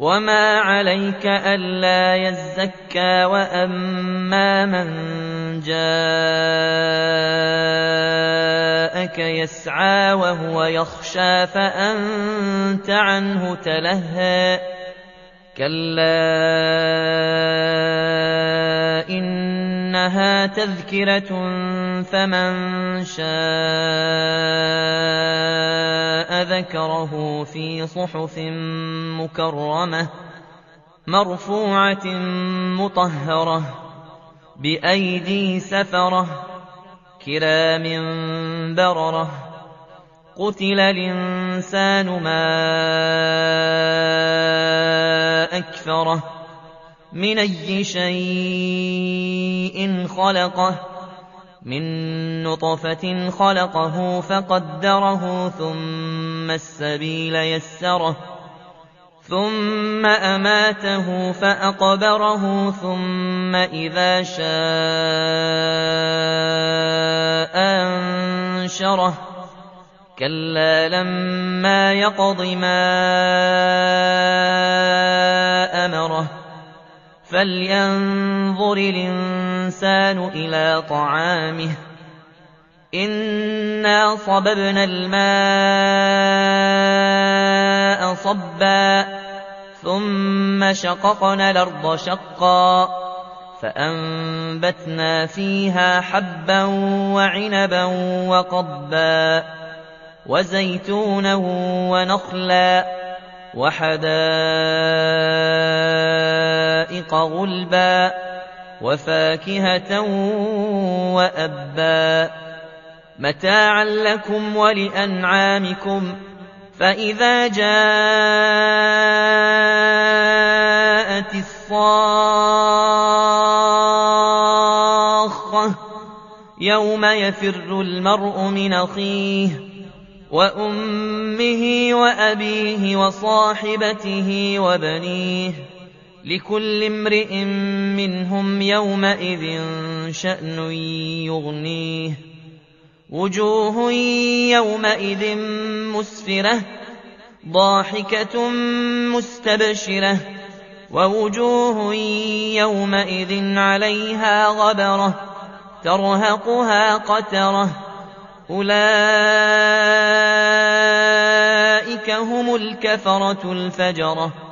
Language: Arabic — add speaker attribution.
Speaker 1: وما عليك ألا يزكى وأما من جاءك يسعى وهو يخشى فأنت عنه تلهى كلا إنها تذكرة فمن شاء ذكره في صحف مكرمة مرفوعة مطهرة بأيدي سفرة كرام بررة قتل الإنسان ما أكفره من أي شيء خلقه من نطفة خلقه فقدره ثم السبيل يسره ثم أماته فأقبره ثم إذا شاء أنشره كلا لما يقض ما أمره فلينظر الإنسان إلى طعامه إنا صببنا الماء صبا ثم شققنا الأرض شقا فأنبتنا فيها حبا وعنبا وقبا وزيتونا ونخلا وحدائق غلبا وفاكهة وأبا متاعا لكم ولأنعامكم فإذا جاءت الصاخة يوم يفر المرء من أخيه وأمه وأبيه وصاحبته وبنيه لكل امرئ منهم يومئذ شأن يغنيه وجوه يومئذ مسفرة ضاحكة مستبشرة ووجوه يومئذ عليها غبرة ترهقها قترة. أولئك هم الكفرة الفجرة.